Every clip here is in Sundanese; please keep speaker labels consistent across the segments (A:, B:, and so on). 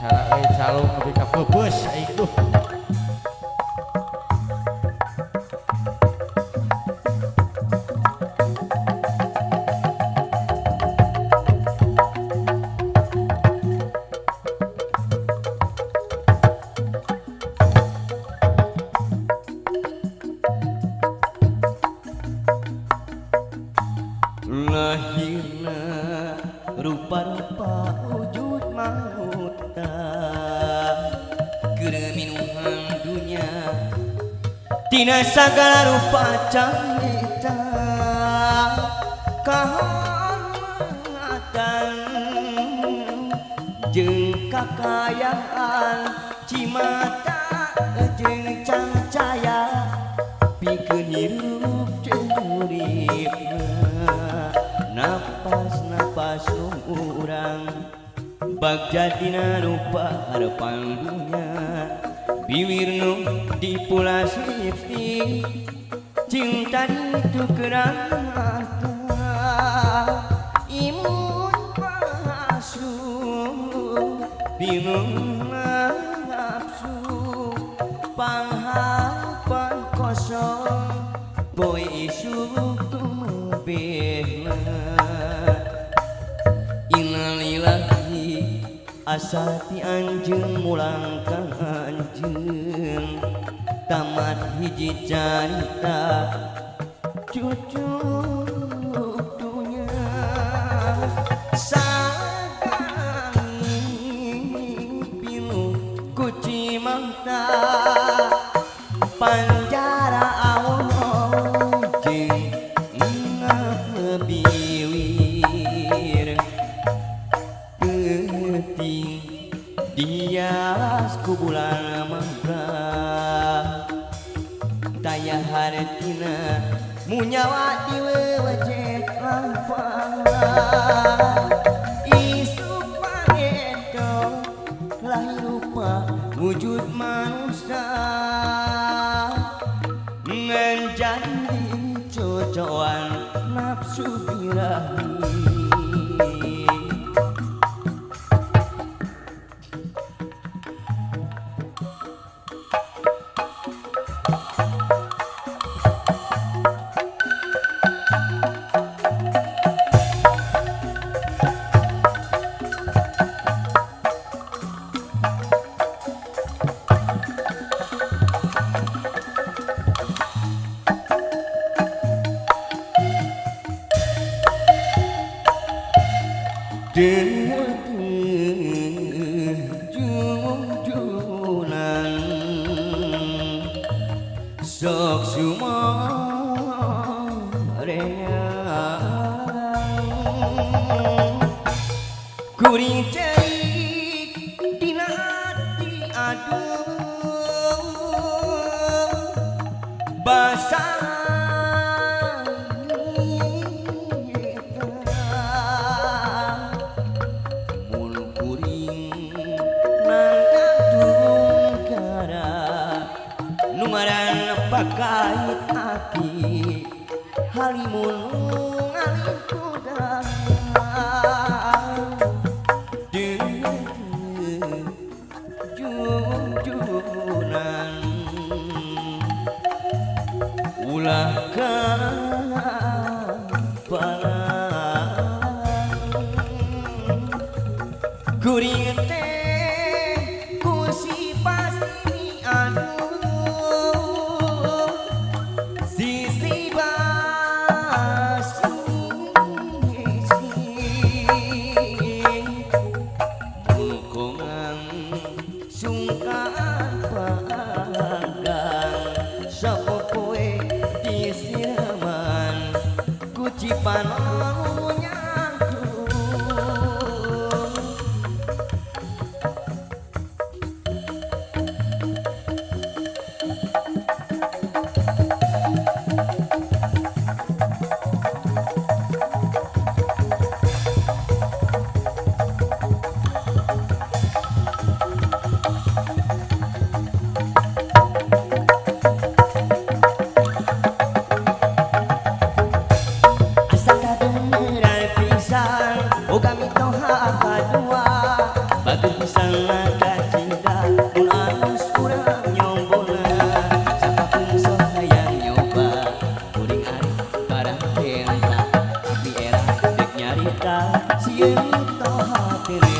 A: salah eh, salung lebih ke bebus itu Tina sagala rupa canita kahangatan jeung kakayaan cimata jeung cancaya pikeun hirup urip napas-napas urang bag jadina rupa harapan panggungna piwirnu dipulas lipstik cinta itu kerana imun palsu bingung nafsu pangharapan kosong boy isu tumebeh Innalillahi asati mulang mulangkan anjing. Tamat hiji carita. Cucu awak diweweje lampang terkait aki halimun ngalimpu my life. ta. Siempre te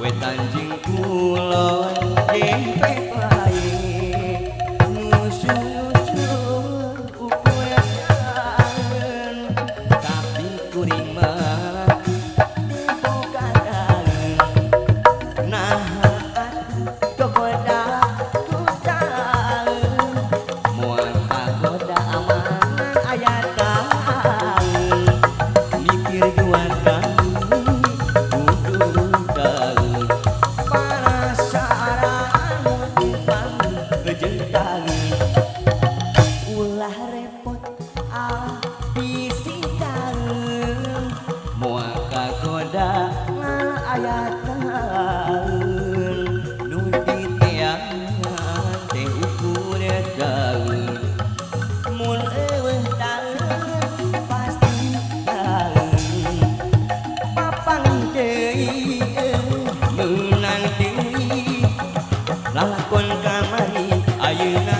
A: Wetan jingkulon, jingkulon kon kamari ayeuna